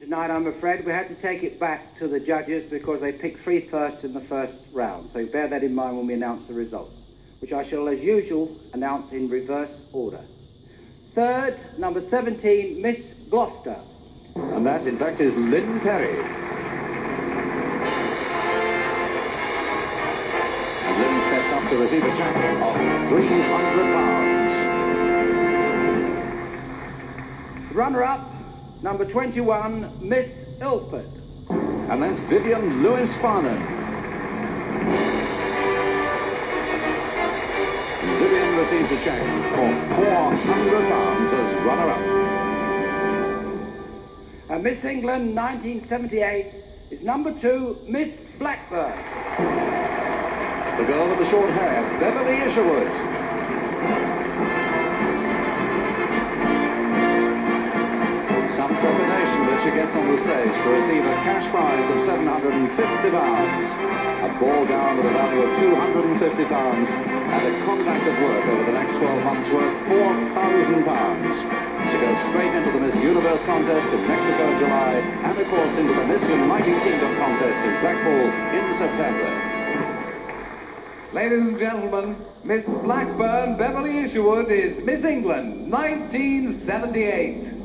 Tonight, I'm afraid we had to take it back to the judges because they picked three firsts in the first round. So bear that in mind when we announce the results, which I shall, as usual, announce in reverse order. Third, number 17, Miss Gloucester. And that, in fact, is Lynn Perry. And Lynn steps up to receive a check of £300. Runner-up, number 21, Miss Ilford. And that's Vivian Lewis Farnan. Vivian receives a check for £400 as runner-up. And Miss England 1978 is number two, Miss Blackburn. The girl with the short hair, Beverley Isherwood. Stage to receive a cash prize of £750, a ball gown with a value of £250, and a contract of work over the next 12 months worth £4,000. She goes straight into the Miss Universe contest in Mexico in July, and of course into the Miss United Kingdom contest in Blackpool in September. Ladies and gentlemen, Miss Blackburn Beverley Isherwood is Miss England 1978.